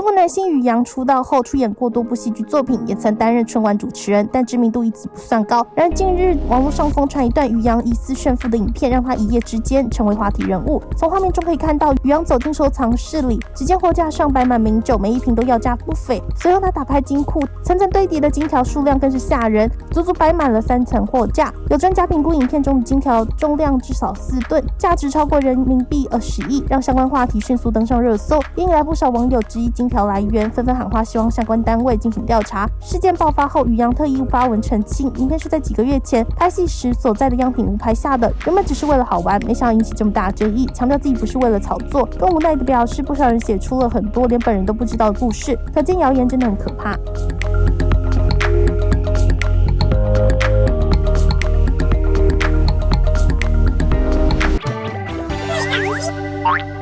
Tunggu 男星宇阳出道后出演过多部戏剧作品，也曾担任春晚主持人，但知名度一直不算高。然而近日网络上疯传一段宇阳疑似炫富的影片，让他一夜之间成为话题人物。从画面中可以看到，宇阳走进收藏室里，只见货架上摆满名酒，每一瓶都要价不菲。随后他打开金库，层层堆叠的金条数量更是吓人，足足摆满了三层货架。有专家评估，影片中的金条重量至少四吨，价值超过人民币二十亿，让相关话题迅速登上热搜，引来不少网友质疑金条来源，纷纷喊话希望相关单位进行调查。事件爆发后，于洋特意发文澄清，影片是在几个月前拍戏时所在的样品屋拍下的，原本只是为了好玩，没想到引起这么大争议，强调自己不是为了炒作，更无奈的表示，不少人写出了很多连本人都不知道的故事，可见谣言真的很可怕。